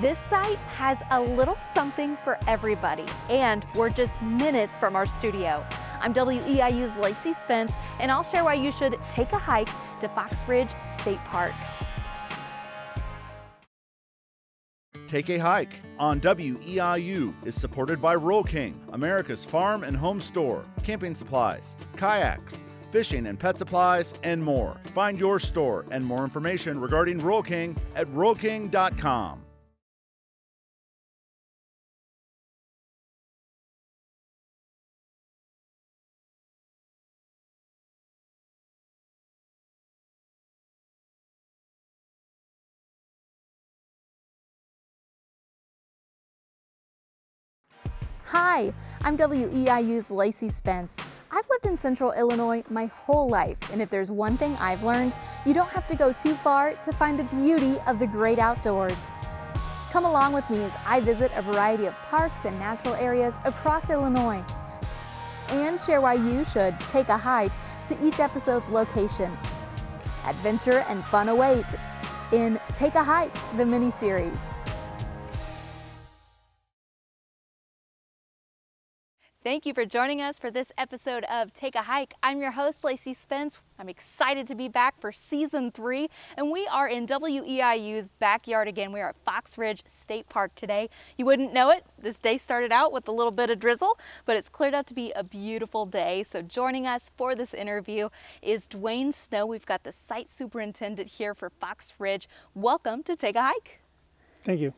This site has a little something for everybody, and we're just minutes from our studio. I'm WEIU's Lacey Spence, and I'll share why you should take a hike to Fox Ridge State Park. Take a Hike on WEIU is supported by Rural King, America's farm and home store, camping supplies, kayaks, fishing and pet supplies, and more. Find your store and more information regarding Rural King at ruralking.com. Hi, I'm WEIU's Lacey Spence. I've lived in central Illinois my whole life, and if there's one thing I've learned, you don't have to go too far to find the beauty of the great outdoors. Come along with me as I visit a variety of parks and natural areas across Illinois and share why you should take a hike to each episode's location. Adventure and fun await in Take a Hike, the mini-series. Thank you for joining us for this episode of Take a Hike. I'm your host, Lacey Spence. I'm excited to be back for season three, and we are in WEIU's backyard again. We are at Fox Ridge State Park today. You wouldn't know it, this day started out with a little bit of drizzle, but it's cleared up to be a beautiful day. So joining us for this interview is Duane Snow. We've got the site superintendent here for Fox Ridge. Welcome to Take a Hike. Thank you.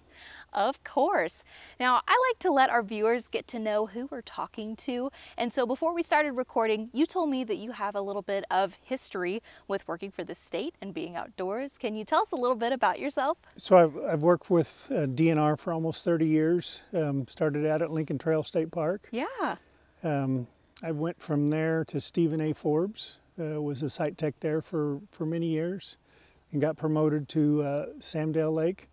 Of course. Now, I like to let our viewers get to know who we're talking to. And so before we started recording, you told me that you have a little bit of history with working for the state and being outdoors. Can you tell us a little bit about yourself? So I've, I've worked with uh, DNR for almost 30 years. Um, started out at Lincoln Trail State Park. Yeah. Um, I went from there to Stephen A. Forbes, uh, was a site tech there for, for many years and got promoted to uh, Sam Dale Lake.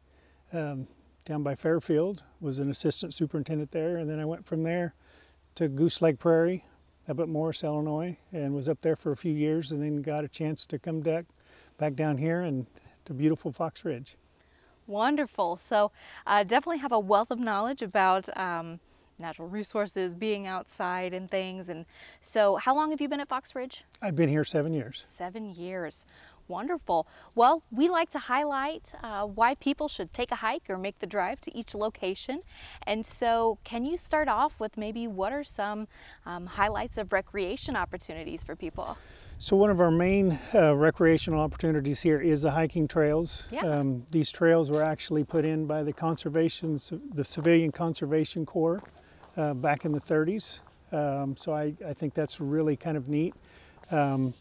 Um, down by Fairfield, was an assistant superintendent there, and then I went from there to Goose Lake Prairie up at Morris, Illinois, and was up there for a few years, and then got a chance to come back, back down here and to beautiful Fox Ridge. Wonderful. So uh, definitely have a wealth of knowledge about um, natural resources, being outside and things. And so how long have you been at Fox Ridge? I've been here seven years. Seven years. Wonderful. Well, we like to highlight uh, why people should take a hike or make the drive to each location. And so, can you start off with maybe what are some um, highlights of recreation opportunities for people? So one of our main uh, recreational opportunities here is the hiking trails. Yeah. Um, these trails were actually put in by the conservation, the Civilian Conservation Corps uh, back in the 30s. Um, so I, I, think that's really kind of neat. Um,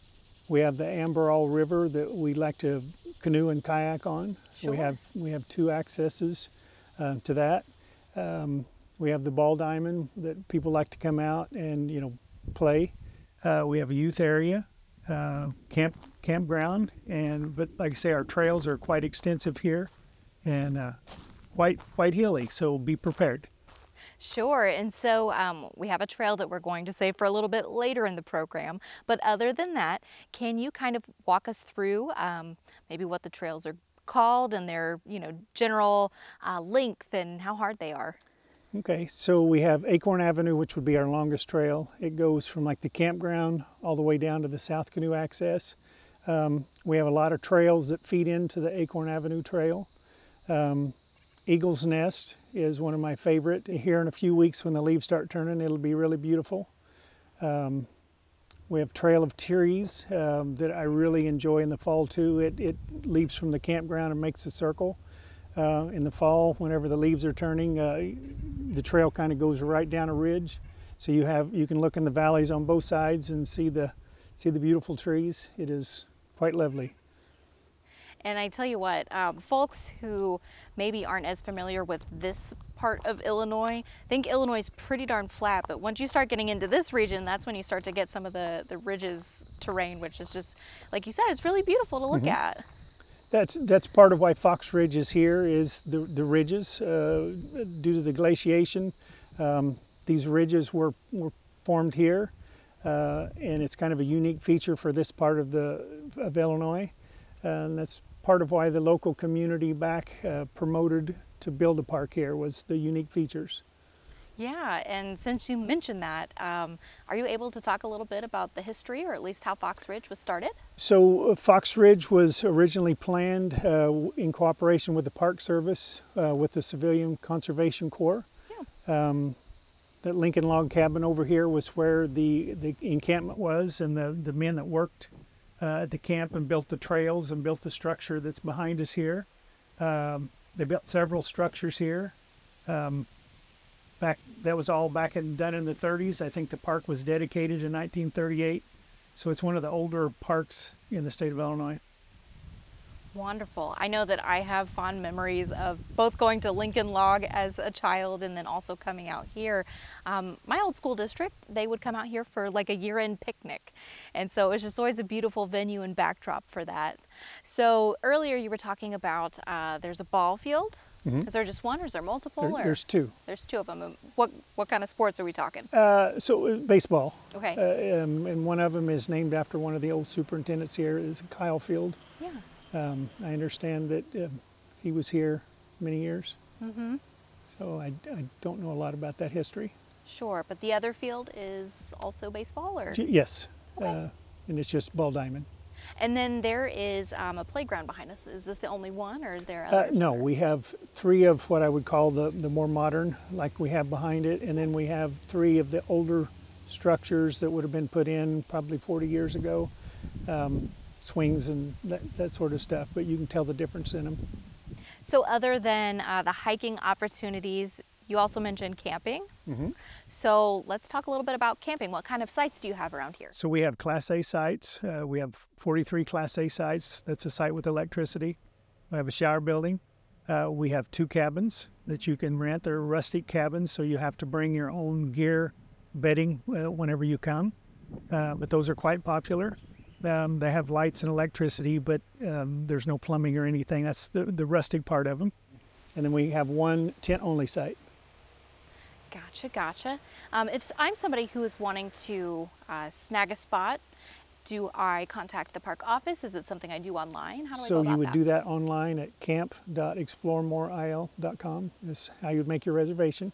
we have the Embarras River that we like to canoe and kayak on. So sure. we have we have two accesses uh, to that. Um, we have the ball diamond that people like to come out and you know play. Uh, we have a youth area, uh, camp campground, and but like I say, our trails are quite extensive here, and uh, quite quite hilly. So be prepared. Sure, and so um, we have a trail that we're going to save for a little bit later in the program. But other than that, can you kind of walk us through um, maybe what the trails are called and their you know general uh, length and how hard they are? Okay, so we have Acorn Avenue, which would be our longest trail. It goes from like the campground all the way down to the South Canoe Access. Um, we have a lot of trails that feed into the Acorn Avenue Trail. Um, Eagle's Nest is one of my favorite. Here in a few weeks when the leaves start turning, it'll be really beautiful. Um, we have Trail of Trees um, that I really enjoy in the fall too. It, it leaves from the campground and makes a circle. Uh, in the fall, whenever the leaves are turning, uh, the trail kind of goes right down a ridge. So you have you can look in the valleys on both sides and see the see the beautiful trees. It is quite lovely. And I tell you what, um, folks who maybe aren't as familiar with this part of Illinois think Illinois is pretty darn flat, but once you start getting into this region, that's when you start to get some of the, the ridges terrain, which is just, like you said, it's really beautiful to look mm -hmm. at. That's, that's part of why Fox Ridge is here, is the, the ridges. Uh, due to the glaciation, um, these ridges were, were formed here, uh, and it's kind of a unique feature for this part of, the, of Illinois. and that's part of why the local community back uh, promoted to build a park here was the unique features. Yeah, and since you mentioned that, um, are you able to talk a little bit about the history or at least how Fox Ridge was started? So, uh, Fox Ridge was originally planned uh, in cooperation with the Park Service, uh, with the Civilian Conservation Corps. Yeah. Um, that Lincoln log cabin over here was where the, the encampment was, and the, the men that worked uh, at the camp and built the trails and built the structure that's behind us here. Um, they built several structures here. Um, back that was all back and done in the 30s. I think the park was dedicated in 1938, so it's one of the older parks in the state of Illinois. Wonderful. I know that I have fond memories of both going to Lincoln Log as a child and then also coming out here. Um, my old school district, they would come out here for like a year-end picnic. And so it was just always a beautiful venue and backdrop for that. So earlier you were talking about uh, there's a ball field. Mm -hmm. Is there just one or is there multiple? There, there's two. There's two of them. What, what kind of sports are we talking? Uh, so uh, baseball. Okay. Uh, um, and one of them is named after one of the old superintendents here, is Kyle Field. Yeah. Um, I understand that uh, he was here many years. Mm-hmm. So I, I don't know a lot about that history. Sure, but the other field is also baseball, or yes, okay. uh, and it's just ball diamond. And then there is um, a playground behind us. Is this the only one, or are there uh, others? Uh, no, we have three of what I would call the the more modern, like we have behind it, and then we have three of the older structures that would have been put in probably 40 years ago. Um, swings and that, that sort of stuff, but you can tell the difference in them. So other than uh, the hiking opportunities, you also mentioned camping. Mm -hmm. So let's talk a little bit about camping. What kind of sites do you have around here? So we have Class A sites. Uh, we have 43 Class A sites. That's a site with electricity. We have a shower building. Uh, we have two cabins that you can rent. They're rustic cabins, so you have to bring your own gear, bedding uh, whenever you come. Uh, but those are quite popular. Um, they have lights and electricity, but um, there's no plumbing or anything. That's the, the rustic part of them. And then we have one tent only site. Gotcha, gotcha. Um, if I'm somebody who is wanting to uh, snag a spot, do I contact the park office? Is it something I do online? How do so I go you would that? do that online at camp.exploremoreil.com is how you would make your reservation.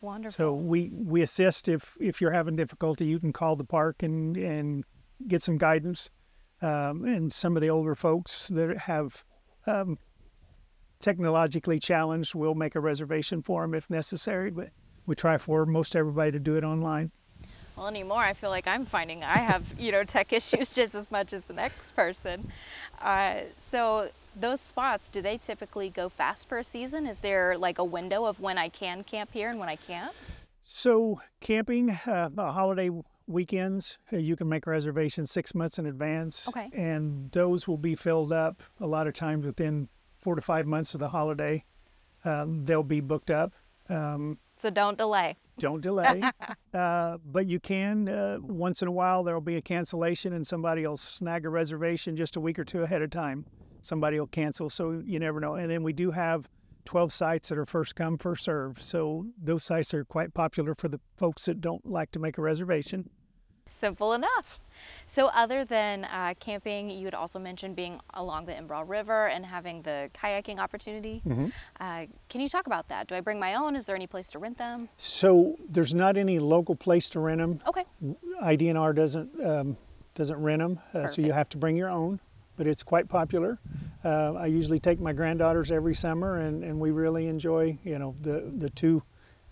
Wonderful. So we, we assist if, if you're having difficulty, you can call the park and, and get some guidance. Um, and some of the older folks that have um, technologically challenged will make a reservation for them if necessary, but we try for most everybody to do it online. Well, anymore, I feel like I'm finding I have, you know, tech issues just as much as the next person. Uh, so those spots, do they typically go fast for a season? Is there like a window of when I can camp here and when I can't? So camping, uh, a holiday weekends. Uh, you can make reservations six months in advance. Okay. And those will be filled up a lot of times within four to five months of the holiday. Um, they'll be booked up. Um, so don't delay. Don't delay. uh, but you can, uh, once in a while, there will be a cancellation and somebody will snag a reservation just a week or two ahead of time. Somebody will cancel, so you never know. And then we do have 12 sites that are first come, first serve. So those sites are quite popular for the folks that don't like to make a reservation. Simple enough. So other than uh, camping, you had also mentioned being along the Embarras River and having the kayaking opportunity. Mm -hmm. uh, can you talk about that? Do I bring my own? Is there any place to rent them? So there's not any local place to rent them. Okay. IDNR doesn't um, doesn't rent them, uh, so you have to bring your own. But it's quite popular. Uh, I usually take my granddaughters every summer, and, and we really enjoy you know the the two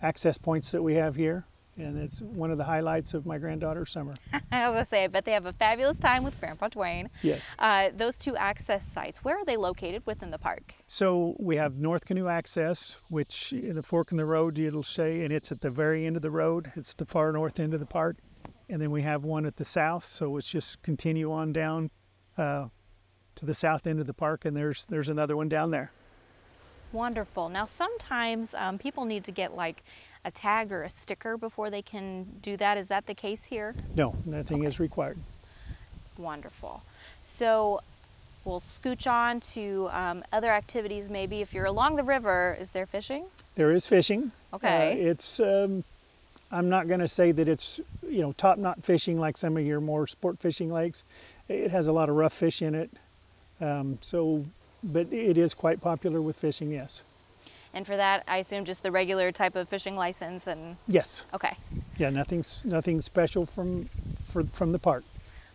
access points that we have here and it's one of the highlights of my granddaughter's summer. I was gonna say, I bet they have a fabulous time with Grandpa Duane. Yes. Uh, those two access sites, where are they located within the park? So we have North Canoe Access, which in the fork in the road it'll say, and it's at the very end of the road. It's the far north end of the park, and then we have one at the south. So it's just continue on down uh, to the south end of the park, and there's there's another one down there. Wonderful. Now sometimes um, people need to get like a tag or a sticker before they can do that. Is that the case here? No, nothing okay. is required. Wonderful. So we'll scooch on to um, other activities maybe. If you're along the river, is there fishing? There is fishing. Okay. Uh, it's, um, I'm not going to say that it's, you know, top knot fishing like some of your more sport fishing lakes. It has a lot of rough fish in it. Um, so, but it is quite popular with fishing, yes. And for that, I assume just the regular type of fishing license and Yes. okay. Yeah, nothing's nothing special from for, from the park.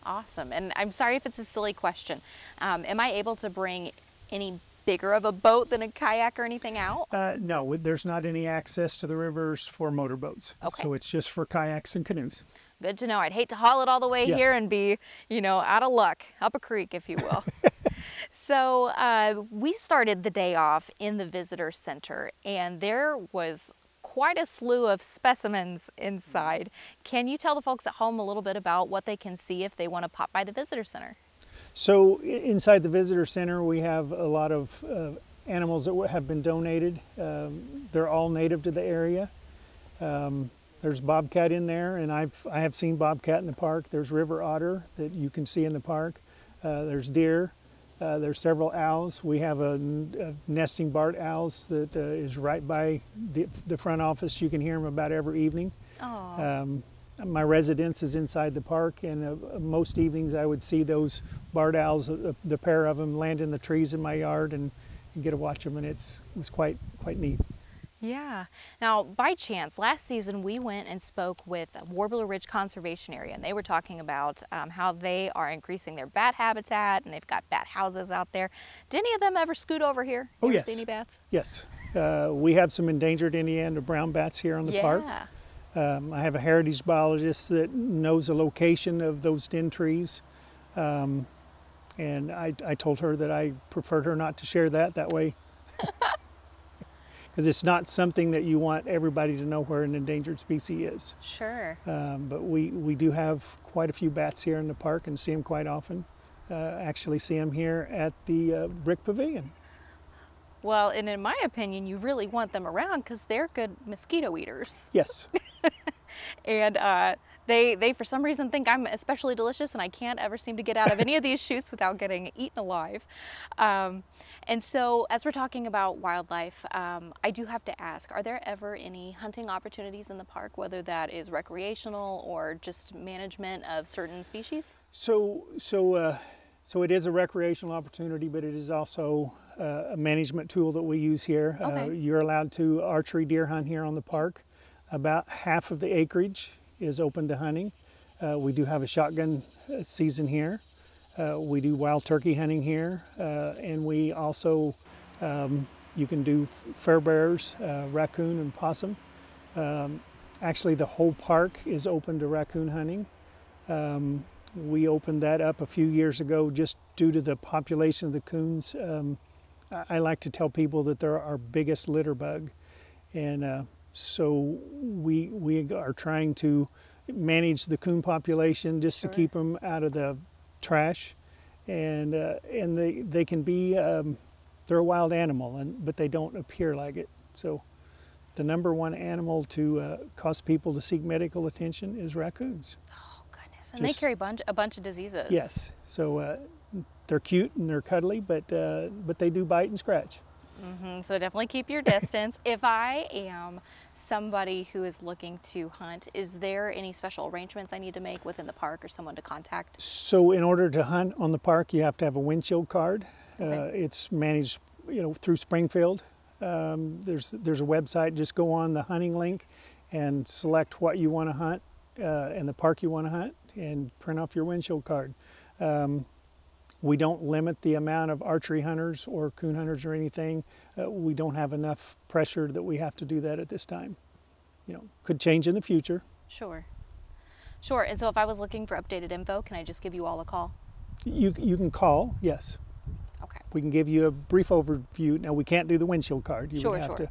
Awesome. And I'm sorry if it's a silly question. Um, am I able to bring any bigger of a boat than a kayak or anything out? Uh, no, there's not any access to the rivers for motorboats. Okay. So it's just for kayaks and canoes. Good to know. I'd hate to haul it all the way Yes. here and be, you know, out of luck, up a creek, if you will. so uh, we started the day off in the visitor center, and there was quite a slew of specimens inside. Can you tell the folks at home a little bit about what they can see if they want to pop by the visitor center? So inside the visitor center, we have a lot of uh, animals that have been donated. Um, they're all native to the area. Um, there's bobcat in there, and I've I have seen bobcat in the park. There's river otter that you can see in the park. Uh, there's deer. Uh, there's several owls. We have a nesting barred owls that uh, is right by the, the front office. You can hear them about every evening. Um, my residence is inside the park, and uh, most evenings I would see those barred owls, uh, the pair of them, land in the trees in my yard and, and get to watch them, and it's it was quite quite neat. Yeah. Now, by chance, last season we went and spoke with Warbler Ridge Conservation Area, and they were talking about um, how they are increasing their bat habitat, and they've got bat houses out there. Did any of them ever scoot over here? Oh, You yes. See any bats? Yes, uh, we have some endangered Indiana brown bats here on the yeah. park. Um, I have a heritage biologist that knows the location of those den trees. Um, and I, I told her that I preferred her not to share that that way. Because it's not something that you want everybody to know where an endangered species is. Sure. Um, but we, we do have quite a few bats here in the park and see them quite often. Uh, actually, see them here at the uh, Brick Pavilion. Well, and in my opinion, you really want them around because they're good mosquito eaters. Yes. and uh, they they for some reason think I'm especially delicious, and I can't ever seem to get out of any of these shoots without getting eaten alive. Um, and so, as we're talking about wildlife, um, I do have to ask: Are there ever any hunting opportunities in the park, whether that is recreational or just management of certain species? So, so, uh, so it is a recreational opportunity, but it is also uh, a management tool that we use here. Uh, Okay. you're allowed to archery deer hunt here on the park. About half of the acreage is open to hunting. Uh, we do have a shotgun uh, season here. Uh, we do wild turkey hunting here, uh, and we also um, you can do fur bearers, uh, raccoon, and possum. Um, actually, the whole park is open to raccoon hunting. Um, we opened that up a few years ago just due to the population of the coons. Um, I, I like to tell people that they're our biggest litter bug, and uh, so we we are trying to manage the coon population just Sure. to keep them out of the trash, and uh, and they they can be um, they're a wild animal, and but they don't appear like it. So. The number one animal to uh, cause people to seek medical attention is raccoons. Oh goodness! And they Just- carry bunch, a bunch of diseases. Yes. So uh, they're cute and they're cuddly, but uh, but they do bite and scratch. Mhm, So definitely keep your distance. if I am somebody who is looking to hunt, is there any special arrangements I need to make within the park or someone to contact? So in order to hunt on the park, you have to have a windshield card. Uh, it's managed, you know, through Springfield. Um, there's there's a website. Just go on the hunting link and select what you want to hunt uh, and the park you want to hunt, and print off your windshield card. Um, we don't limit the amount of archery hunters or coon hunters or anything. Uh, we don't have enough pressure that we have to do that at this time. You know, could change in the future. Sure. Sure. And so if I was looking for updated info, can I just give you all a call? You you can call, yes. Okay. We can give you a brief overview. Now we can't do the windshield card. You Sure, would have sure. to.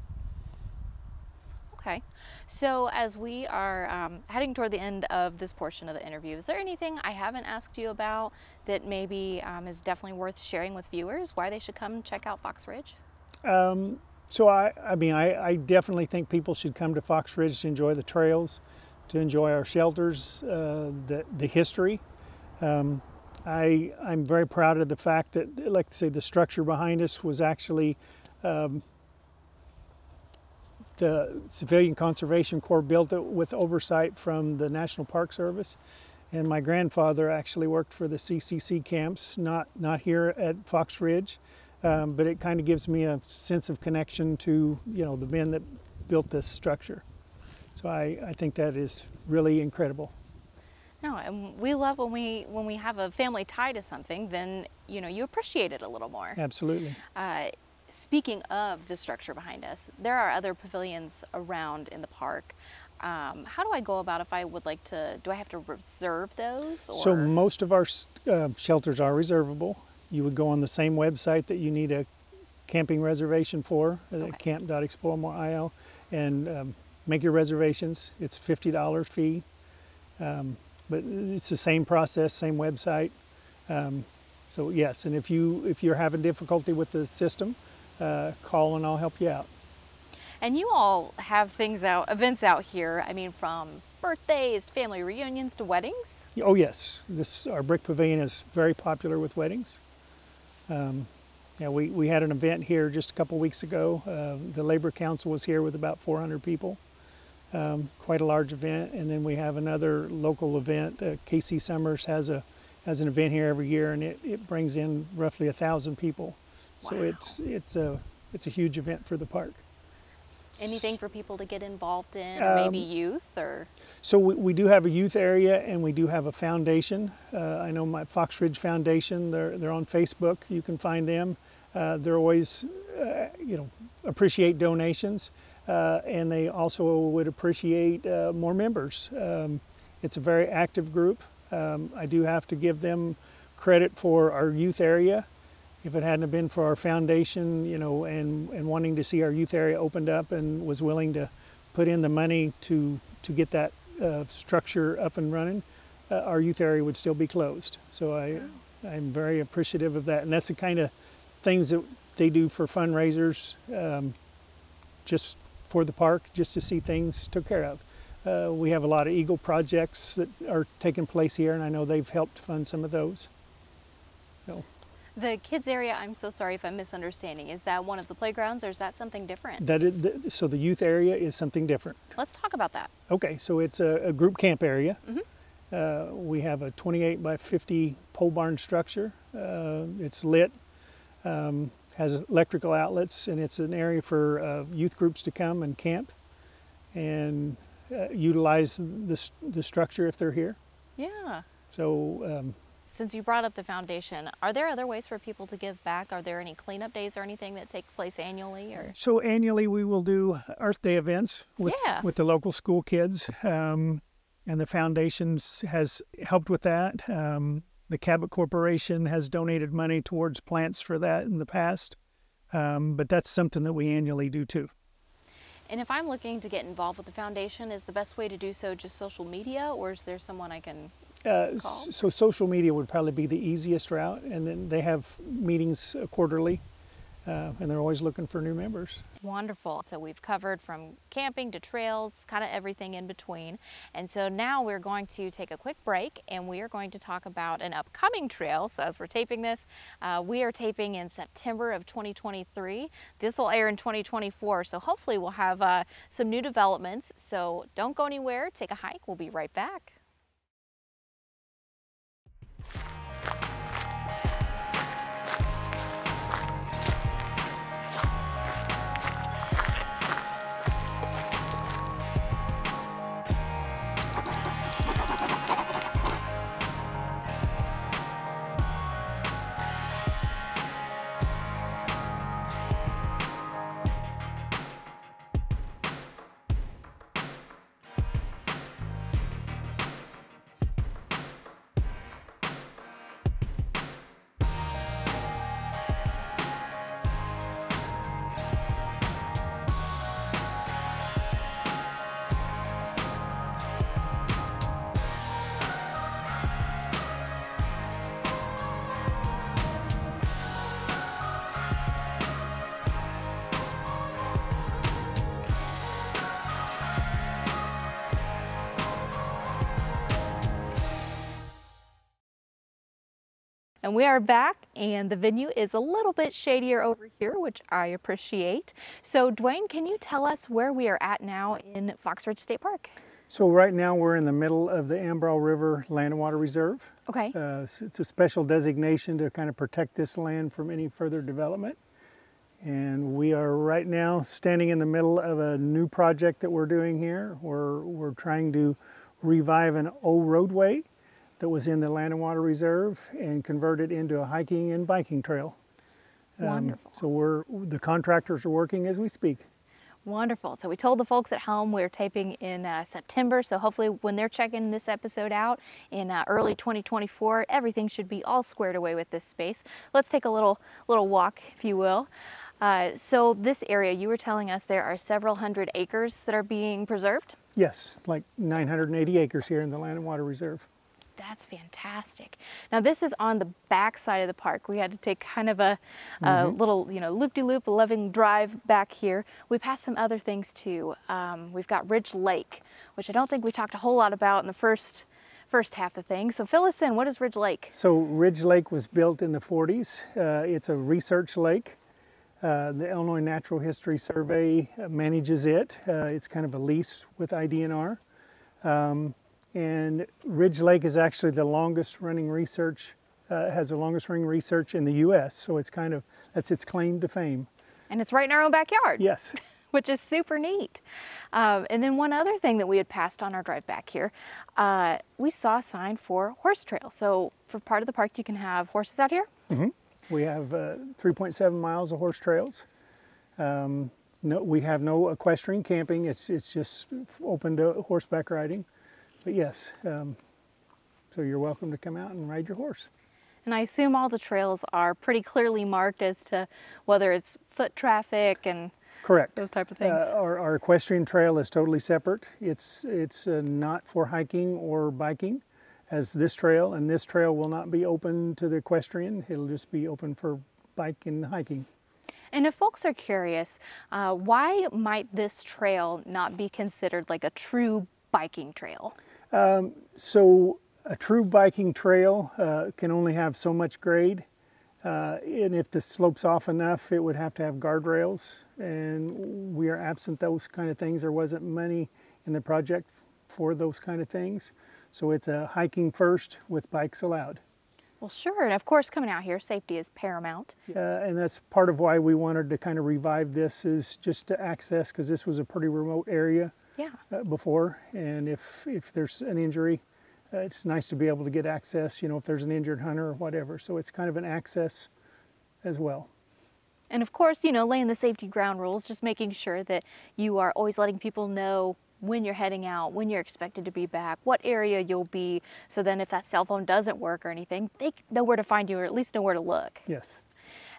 Okay. So as we are um, heading toward the end of this portion of the interview, is there anything I haven't asked you about that maybe um, is definitely worth sharing with viewers? Why they should come check out Fox Ridge? Um, so I, I mean, I, I definitely think people should come to Fox Ridge to enjoy the trails, to enjoy our shelters, uh, the the history. Um, I I'm very proud of the fact that, like I say, the structure behind us was actually. The Civilian Conservation Corps built it with oversight from the National Park Service, and my grandfather actually worked for the CCC camps, not not here at Fox Ridge, um, but it kind of gives me a sense of connection to you know the men that built this structure. So I, I think that is really incredible. No, and we love when we when we have a family tie to something, then you know you appreciate it a little more. Absolutely. Uh, speaking of the structure behind us, there are other pavilions around in the park. Um, how do I go about if I would like to? Do I have to reserve those? Or? So most of our uh, shelters are reservable. You would go on the same website that you need a camping reservation for, uh, okay. camp.exploremoreil, and um, make your reservations. It's $50 fee, um, but it's the same process, same website. Um, so yes, and if you if you're having difficulty with the system, uh, call and I'll help you out. And you all have things out, events out here. I mean, from birthdays, family reunions to weddings. Oh yes, this our brick pavilion is very popular with weddings. Um, yeah, we, we had an event here just a couple weeks ago. Uh, the Labor Council was here with about 400 people. Um, quite a large event. And then we have another local event. Uh, KC Summers has a has an event here every year, and it, it brings in roughly a thousand people. So it's it's a it's a huge event for the park. Anything for people to get involved in, or um, maybe youth, or? So we, we, do have a youth area, and we do have a foundation. Uh, I know my Fox Ridge Foundation. They're they're on Facebook. You can find them. Uh, they're always, uh, you know, appreciate donations, uh, and they also would appreciate uh, more members. Um, it's a very active group. Um, I do have to give them credit for our youth area if it hadn't been for our foundation, you know, and, and wanting to see our youth area opened up and was willing to put in the money to, to get that uh, structure up and running, uh, our youth area would still be closed. So I, I'm very appreciative of that. And that's the kind of things that they do for fundraisers, um, just for the park, just to see things took care of. Uh, we have a lot of Eagle projects that are taking place here, and I know they've helped fund some of those. The kids area, I'm so sorry if I'm misunderstanding. Is that one of the playgrounds or is that something different? That is, so the youth area is something different. Let's talk about that. Okay, so it's a, a group camp area. Mm -hmm. uh, we have a 28 by 50 pole barn structure. Uh, it's lit, um, has electrical outlets, and it's an area for uh, youth groups to come and camp and uh, utilize the, the structure if they're here. Yeah. So um, since you brought up the foundation, are there other ways for people to give back? Are there any cleanup days or anything that take place annually? Or so annually we will do Earth Day events with yeah. with the local school kids, um, and the foundation has helped with that. Um, the Cabot Corporation has donated money towards plants for that in the past, um, but that's something that we annually do too. And if I'm looking to get involved with the foundation, is the best way to do so just social media, or is there someone I can uh, so social media would probably be the easiest route, and then they have meetings quarterly, uh, and they're always looking for new members. Wonderful. So we've covered from camping to trails, kind of everything in between. And so now we're going to take a quick break, and we are going to talk about an upcoming trail. So as we're taping this, uh, we are taping in September of 2023. This will air in 2024, so hopefully we'll have uh, some new developments. So don't go anywhere. Take a hike. We'll be right back. And we are back and the venue is a little bit shadier over here, which I appreciate. So Duane, can you tell us where we are at now in Fox Ridge State Park? So right now we're in the middle of the Embarras River Land and Water Reserve. Okay. Uh, it's a special designation to kind of protect this land from any further development. And we are right now standing in the middle of a new project that we're doing here. We're, we're trying to revive an old roadway that was in the Land and Water Reserve and converted into a hiking and biking trail. Um, Wonderful. So we're, the contractors are working as we speak. Wonderful. So we told the folks at home we're taping in uh, September. So hopefully, when they're checking this episode out in uh, early 2024, everything should be all squared away with this space. Let's take a little little walk, if you will. Uh, so this area, you were telling us there are several hundred acres that are being preserved. Yes, like 980 acres here in the Land and Water Reserve. That's fantastic. Now this is on the back side of the park. We had to take kind of a, a little, you know, loop-de-loop, loving drive back here. We passed some other things too. Um, we've got Ridge Lake, which I don't think we talked a whole lot about in the first first half of things. So fill us in. What is Ridge Lake? So Ridge Lake was built in the 40s. Uh, it's a research lake. Uh, the Illinois Natural History Survey manages it. Uh, it's kind of a lease with IDNR. Um, and Ridge Lake is actually the longest running research, uh, has the longest running research in the U.S. So it's kind of, that's its claim to fame. And it's right in our own backyard. Yes. which is super neat. Um, and then one other thing that we had passed on our drive back here, uh, we saw a sign for horse trail. So for part of the park, you can have horses out here. We have uh, 3.7 miles of horse trails. Um, no, we have no equestrian camping. It's it's just open to horseback riding. But yes, um, so you're welcome to come out and ride your horse. And I assume all the trails are pretty clearly marked as to whether it's foot traffic and Correct. those type of things. Uh, our, our equestrian trail is totally separate. It's it's uh, not for hiking or biking, as this trail, and this trail will not be open to the equestrian. It'll just be open for bike and hiking. and if folks are curious, uh, why might this trail not be considered like a true biking trail? So a true biking trail uh, can only have so much grade, uh, and if the slope's off enough, it would have to have guardrails. And we are absent those kind of things. There wasn't money in the project for those kind of things, so it's a hiking first with bikes allowed. Well, sure. And of course, coming out here, safety is paramount. Uh, and that's part of why we wanted to kind of revive this is just to access because this was a pretty remote area Yeah. uh, before and if if there's an injury uh, it's nice to be able to get access you know if there's an injured hunter or whatever so it's kind of an access as well And of course, you know, laying the safety ground rules, just making sure that you are always letting people know when you're heading out, when you're expected to be back, what area you'll be, so then if that cell phone doesn't work or anything, they know where to find you or at least know where to look. yes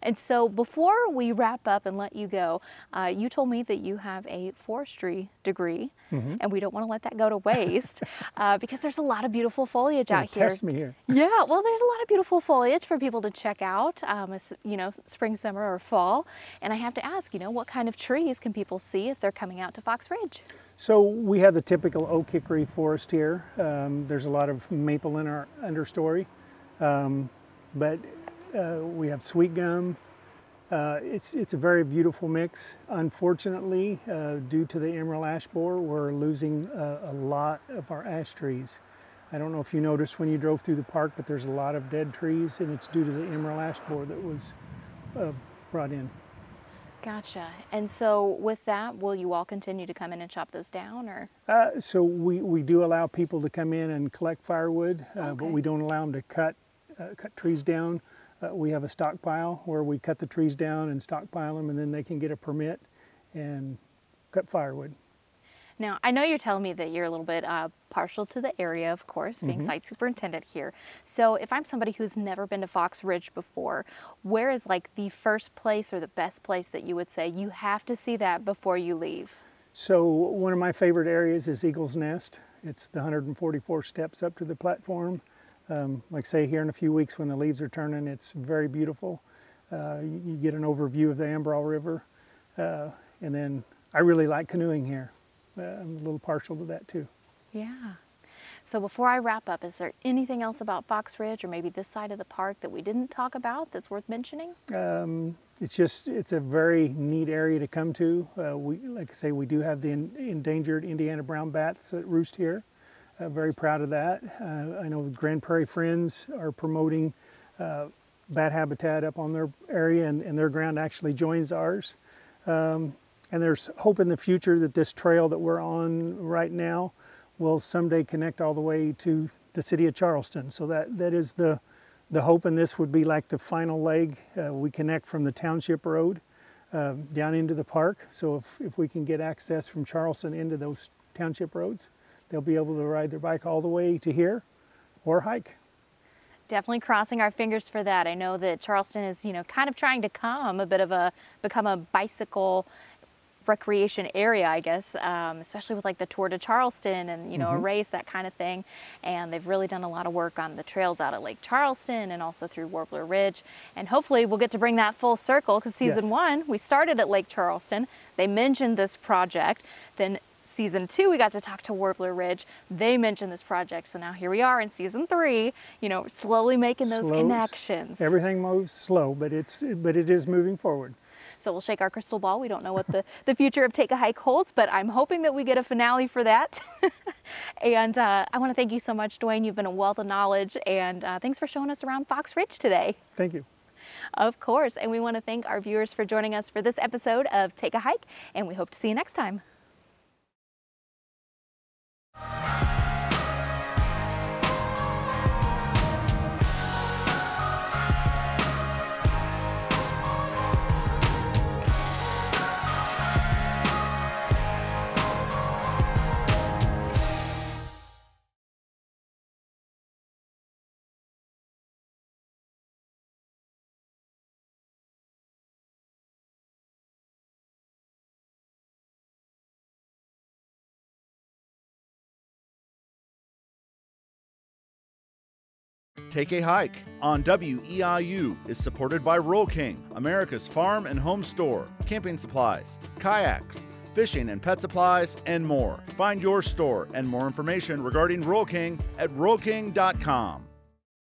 And so before we wrap up and let you go, uh, you told me that you have a forestry degree, Mm-hmm. and we don't want to let that go to waste uh, because there's a lot of beautiful foliage out here. test me here Yeah, well, there's a lot of beautiful foliage for people to check out, um, as, you know, spring, summer, or fall. And I have to ask, you know, what kind of trees can people see if they're coming out to Fox Ridge? so we have the typical oak hickory forest here um, there's a lot of maple in our understory um, but uh, we have sweet gum uh, it's, it's a very beautiful mix. Unfortunately, uh, due to the emerald ash borer, we're losing uh, a lot of our ash trees. I don't know if you noticed when you drove through the park, but there's a lot of dead trees, and it's due to the emerald ash borer that was uh, brought in. Gotcha. And so with that, will you all continue to come in and chop those down, or? Uh, so we, we do allow people to come in and collect firewood, uh, but we don't allow them to cut uh, cut trees down. Uh, we have a stockpile where we cut the trees down and stockpile them, and then they can get a permit and cut firewood. Now, I know you're telling me that you're a little bit uh, partial to the area, of course, being site superintendent here. So, if I'm somebody who's never been to Fox Ridge before, where is like the first place or the best place that you would say you have to see that before you leave? So one of my favorite areas is Eagle's Nest. It's the 144 steps up to the platform. Um, like say here in a few weeks when the leaves are turning, it's very beautiful. Uh, you, you get an overview of the Embarras River, uh, and then I really like canoeing here. Uh, I'm a little partial to that too. Yeah. So before I wrap up, is there anything else about Fox Ridge or maybe this side of the park that we didn't talk about that's worth mentioning? it's just it's a very neat area to come to. Uh, we, like I say, we do have the en- endangered Indiana brown bats that roost here. Uh, very proud of that. Uh, I know Grand Prairie Friends are promoting uh, bat habitat up on their area, and, and their ground actually joins ours. Um, and there's hope in the future that this trail that we're on right now will someday connect all the way to the city of Charleston. So that, that is the, the hope and this would be like the final leg. Uh, we connect from the township road uh, down into the park. So if, if we can get access from Charleston into those township roads, they'll be able to ride their bike all the way to here or hike. Definitely crossing our fingers for that. I know that Charleston is, you know, kind of trying to come a bit of a become a bicycle recreation area, I guess, um, especially with like the Tour de Charleston and, you know, mm -hmm. a mm-hmm. race, that kind of thing. And they've really done a lot of work on the trails out at Lake Charleston and also through Warbler Ridge. And hopefully we'll get to bring that full circle because season yes. one, we started at Lake Charleston. They mentioned this project. Then season two, we got to talk to Warbler Ridge. They mentioned this project. So now here we are in season three, you know, slowly making those Slows. connections. Everything moves slow, but it's, but it is moving forward. So we'll shake our crystal ball. We don't know what the, the future of Take a Hike holds, but I'm hoping that we get a finale for that. and uh, I want to thank you so much, Duane. You've been a wealth of knowledge, and uh, thanks for showing us around Fox Ridge today. Thank you. Of course, and we want to thank our viewers for joining us for this episode of Take a Hike, and we hope to see you next time. Take a Hike on WEIU is supported by Rural King, America's farm and home store, camping supplies, kayaks, fishing and pet supplies, and more. Find your store and more information regarding Rural King at ruralking.com.